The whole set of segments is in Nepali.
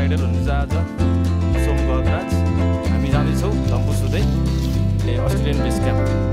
राइडर हुनुहुन्छ आज। सोम गदराज। हामी जाँदैछौँ लम्बु ए अस्ट्रेलियन बेस क्याम्प।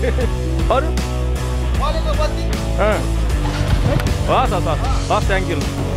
अरू? हस् हस् थ्याङ्क यू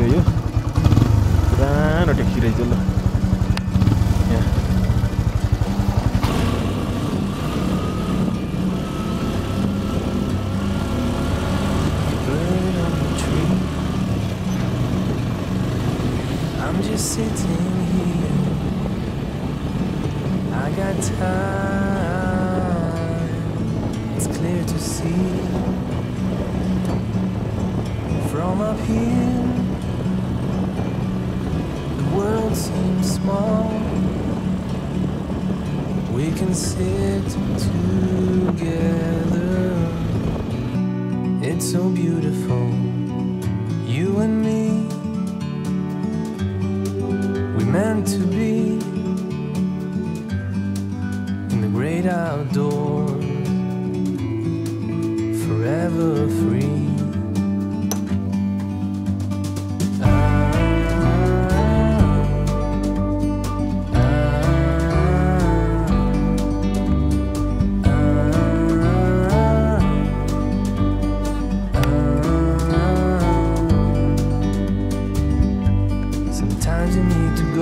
हो यो पुरानो ल I'm just sitting here. I got time. It's clear to see from up here. The world seems small. We can sit together. It's so beautiful, you and me. We meant to be in the great outdoors, forever free.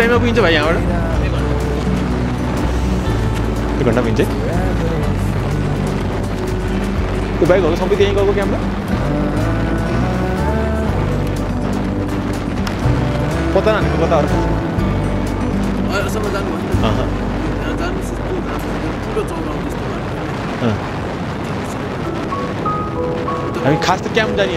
टाइममा पुगिन्छ भाइ यहाँबाट एक घन्टा पुगिन्छ त्यो बाइकहरू सबै त्यहीँ गएको क्यामरा कता नानेको कताहरू। हामी खास त क्याम्प जाने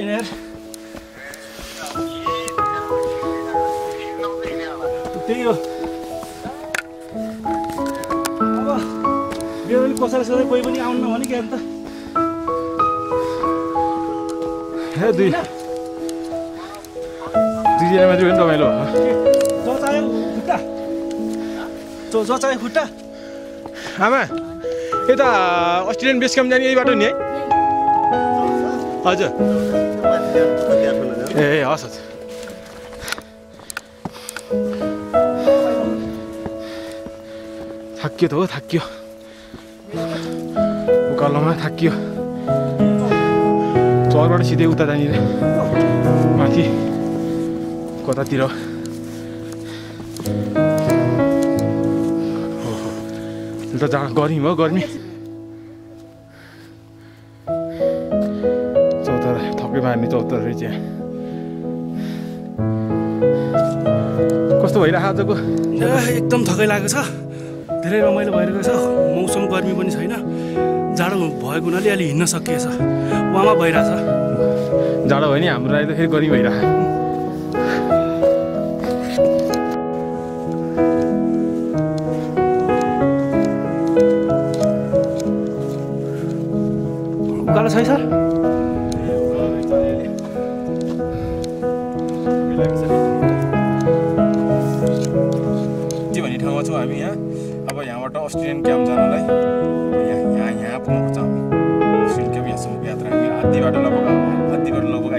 यार त्यही हो अब बेहुली कसैले सधैँ कोही पनि आउनु भने क्या अन्त हे दुई दुईजना मात्रै पनि रमाइलो जचायो खुट्टा जो जचायो खुट्टा आमा यता अस्ट्रेलियन बेस क्याम्प जाने यही बाटो नि है हजुर हस् हस् थाकियो त हो थाकियो उकालोमा थाकियो चरबाट सिधै उता जाने रे माथि कतातिर त जाडो गर्मी भयो गर्मी चौतारा थपे मार्ने चौतारा रहेछ कस्तो भइरहेको आजको एकदम थकाइ लागेको छ। धेरै रमाइलो भइरहेको छ। मौसम गर्मी पनि छैन। जाडो भएको हुनाले अलि हिँड्न सकिएछ। उहाँमा भइरहेछ। जाडो भयो नि हाम्रो अहिले त फेरि गर्मी भइरहेको उकालो छ है सर? अस्ट्रेलियन क्याम्प यहाँ यहाँ यहाँ पुग्नुपर्छ हामी यहाँसम्मको यात्रा हामी लगभग आधी बाटो लगभग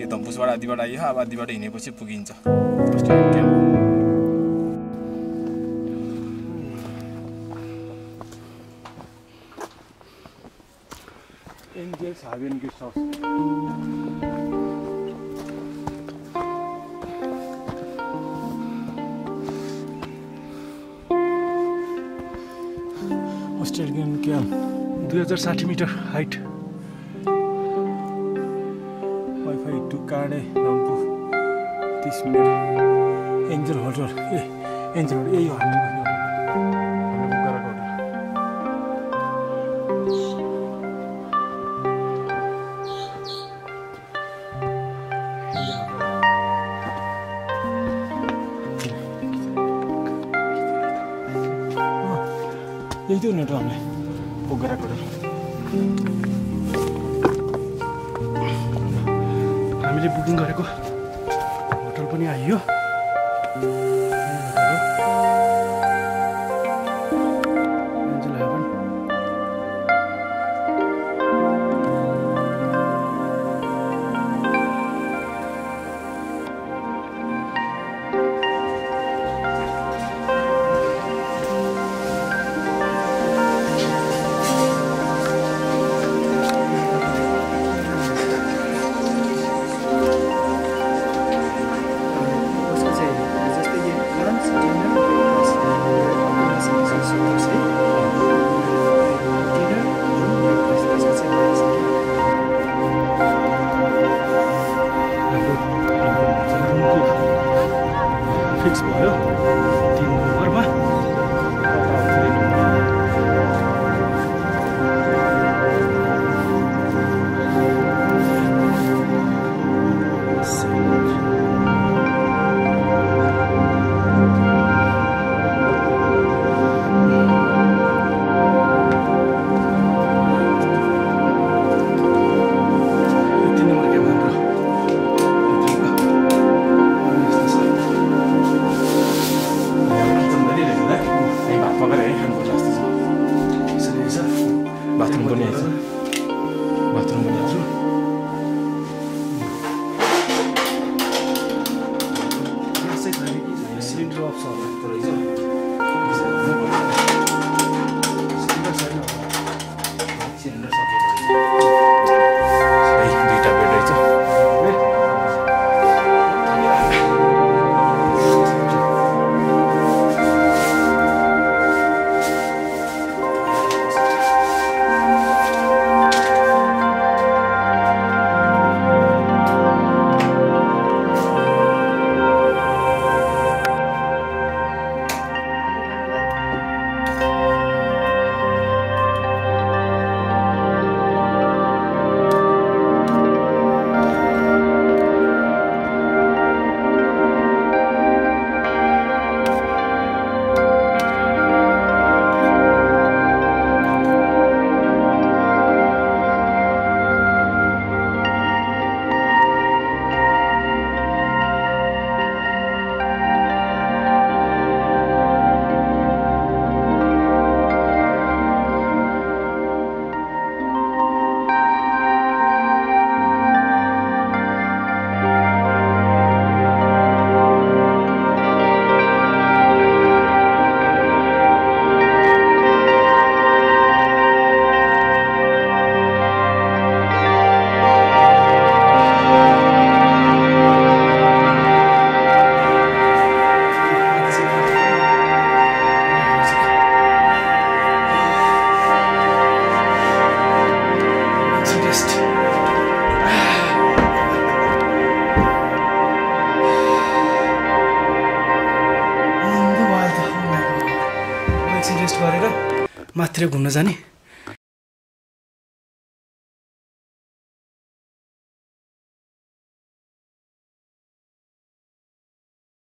यो धम्पुसबाट आधी बाटो आइयो अब आधी बाटो हिँडेपछि पुगिन्छ दुई हजार साठी मिटर हाइट। खै टुकाडे रम्फू तिस मिनट। एन्जल होटल ए एन्जल होटल यही हो हामीले बुकिङ गरेको होटल पनि आइयो। sintonía. बाथतिर घुम्न जाने।